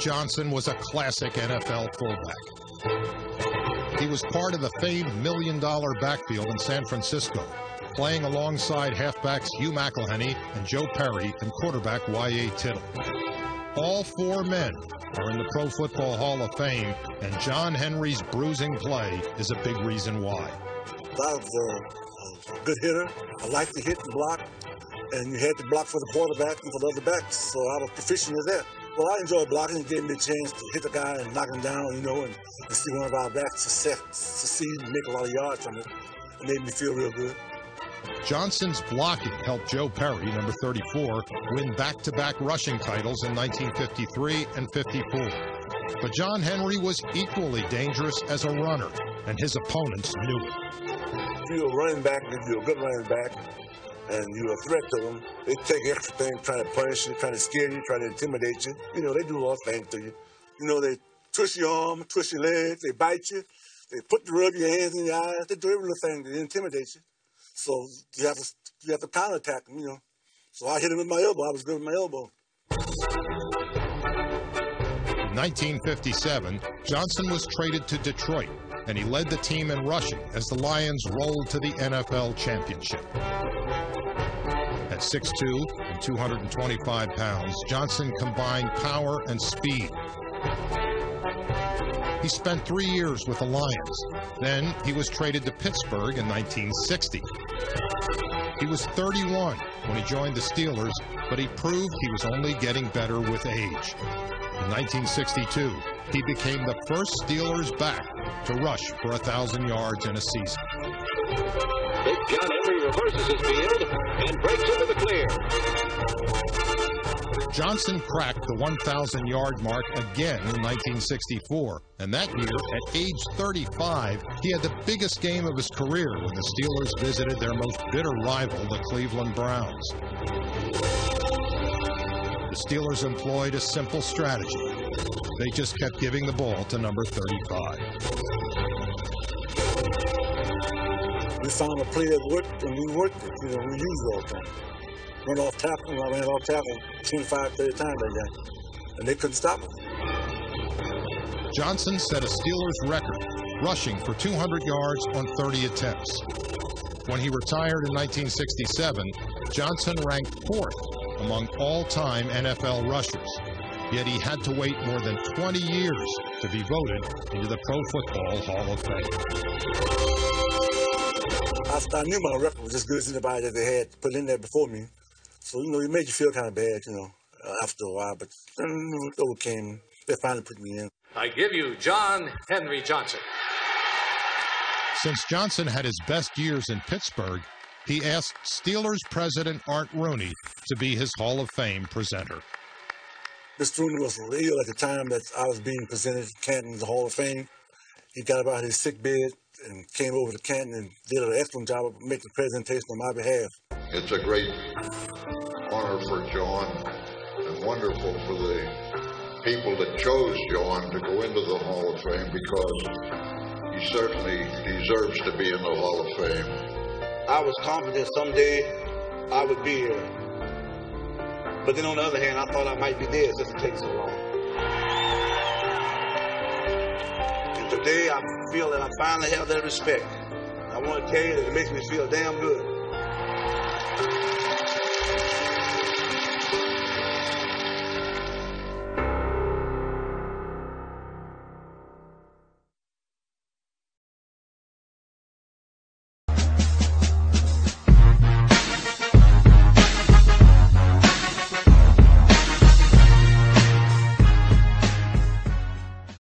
Johnson was a classic NFL fullback. He was part of the famed million dollar backfield in San Francisco, playing alongside halfbacks Hugh McElhenny and Joe Perry and quarterback Y.A. Tittle. All four men are in the Pro Football Hall of Fame, and John Henry's bruising play is a big reason why. I was uh, a good hitter. I liked to hit and block, and you had to block for the quarterback and for the other backs, so I was proficient at that. Well, I enjoyed blocking. It gave me a chance to hit the guy and knock him down, you know, and, and see one of our backs succeed and make a lot of yards from it. It made me feel real good. Johnson's blocking helped Joe Perry, number 34, win back-to-back rushing titles in 1953 and 54. But John Henry was equally dangerous as a runner, and his opponents knew it. If you're a running back, if you're a good running back, and you're a threat to them, they take extra things trying to punish you, trying to scare you, trying to intimidate you. You know, they do all things to you. You know, they twist your arm, twist your legs, they bite you, they put the rub your hands in your eyes, they do every little thing to intimidate you. So you have to you have to counterattack them, you know. So I hit him with my elbow. I was good with my elbow. In 1957, Johnson was traded to Detroit, and he led the team in rushing as the Lions rolled to the NFL championship. At 6'2 and 225 pounds, Johnson combined power and speed. He spent three years with the Lions. Then he was traded to Pittsburgh in 1960. He was 31 when he joined the Steelers, but he proved he was only getting better with age. In 1962, he became the first Steelers back to rush for a 1,000 yards in a season. Big John Henry reverses his field and breaks into the clear. Johnson cracked the 1,000 yard mark again in 1964, and that year, at age 35, he had the biggest game of his career when the Steelers visited their most bitter rival, the Cleveland Browns. Steelers employed a simple strategy. They just kept giving the ball to number 35. We found a play that worked, and we worked it. You know, we used it all the time Went off tackle. I ran off tackle 25, 30 times game, and they couldn't stop us. Johnson set a Steelers record, rushing for 200 yards on 30 attempts. When he retired in 1967, Johnson ranked fourth among all-time NFL rushers. Yet he had to wait more than 20 years to be voted into the Pro Football Hall of Fame. I, I knew my record was as good as anybody that they had put in there before me. So, you know, it made you feel kind of bad, you know, uh, after a while, but you know, it overcame. They finally put me in. I give you John Henry Johnson. Since Johnson had his best years in Pittsburgh, he asked Steelers president Art Rooney to be his Hall of Fame presenter. Mr. Rooney was ill at the time that I was being presented to Canton's Hall of Fame. He got about his sick bed and came over to Canton and did an excellent job of making the presentation on my behalf. It's a great honor for John and wonderful for the people that chose John to go into the Hall of Fame because he certainly deserves to be in the Hall of Fame. I was confident someday I would be here. But then on the other hand, I thought I might be dead since it takes so long. And today I feel that I finally have that respect. I want to tell you that it makes me feel damn good.